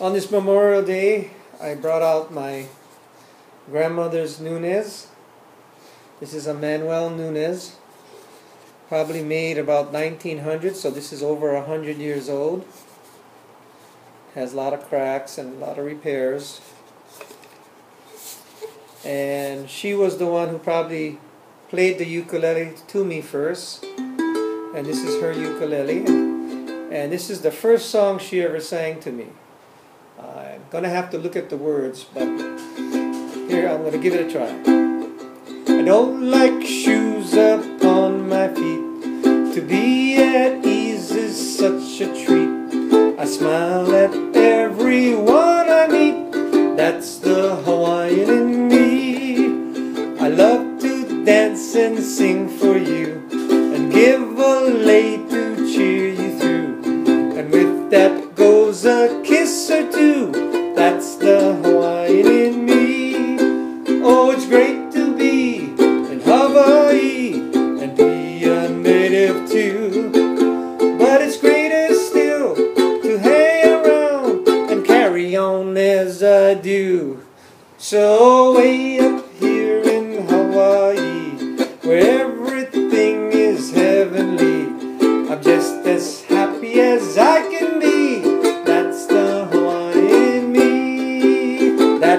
On this Memorial Day, I brought out my grandmother's Nunes. This is a Manuel Nunes, probably made about 1900, so this is over 100 years old. Has a lot of cracks and a lot of repairs. And she was the one who probably played the ukulele to me first. And this is her ukulele. And this is the first song she ever sang to me. I'm gonna have to look at the words, but here I'm gonna give it a try. I don't like shoes upon my feet. To be at ease is such a treat. I smile at everyone I meet. That's the Hawaiian in me. I love to dance and sing for you and give a lei to cheer you through. And with that The Hawaiian in me. Oh, it's great to be in Hawaii and be a native too. But it's greater still to hang around and carry on as I do. So way up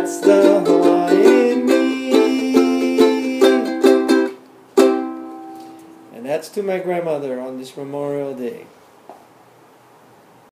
That's the Hawaiian me. And that's to my grandmother on this Memorial Day.